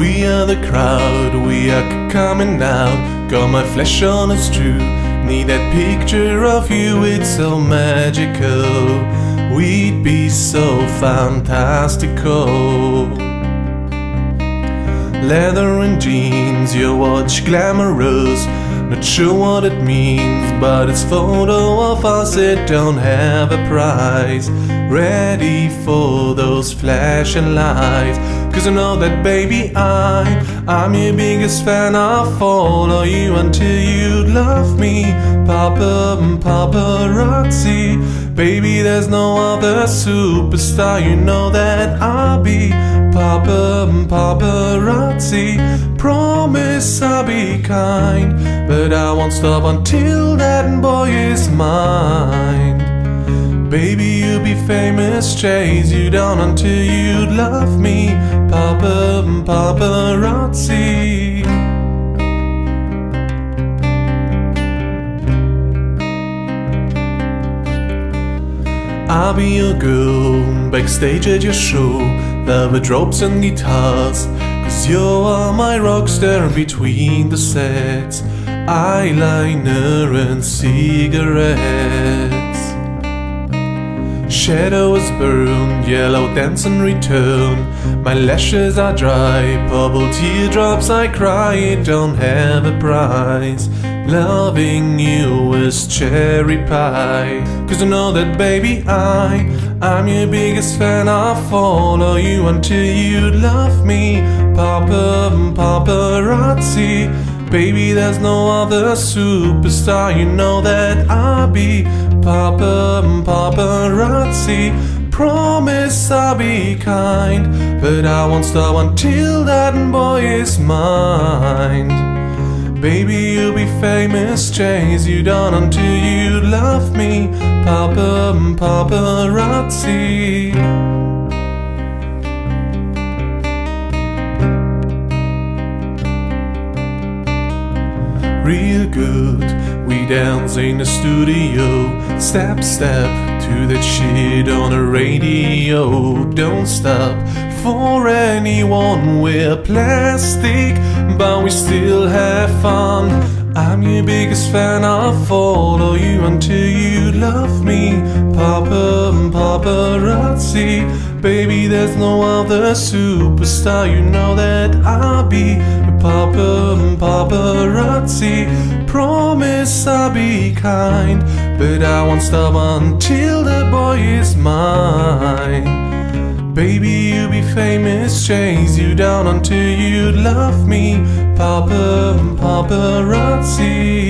of the crowd, we are coming out. Got my flesh on a true. Need that picture of you, it's so magical. We'd be so fantastical. Leather and jeans, your watch glamorous. Not sure what it means, but it's photo of us it don't have a price. Ready for those flashing lights. Cause I know that baby I, I'm your biggest fan. I'll follow you until you love me. Papa paparazzi. Baby, there's no other superstar. You know that I'll be Papa paparazzi. Promise I'll be kind, but I won't stop until that boy is mine. Baby, you'll be famous, chase you down until you love me, Papa paparazzi. I'll be your girl, backstage at your show, velvet ropes and guitars. Cause you're my rock star between the sets, eyeliner and cigarettes. Shadows burn, yellow dance and return. My lashes are dry, bubble teardrops I cry. Don't have a price. Loving you is cherry pie. Cause I know that baby I, I'm your biggest fan. I'll follow you until you love me. Papa paparazzi. Baby, there's no other superstar. You know that I'll be Papa and paparazzi. Promise I'll be kind, but I won't stop until that boy is mine. Baby, you'll be famous, chase you down until you love me, Papa and paparazzi. Real good. We dance in the studio, step, step to that shit on the radio. Don't stop for anyone, we're plastic, but we still have fun. I'm your biggest fan, I'll follow you until you love me, Papa paparazzi. Baby, there's no other superstar, you know that I'll be Papa and paparazzi. Promise I'll be kind, but I won't stop until the boy is mine. Baby, you'll be famous, chase you down until you love me, Papa and paparazzi.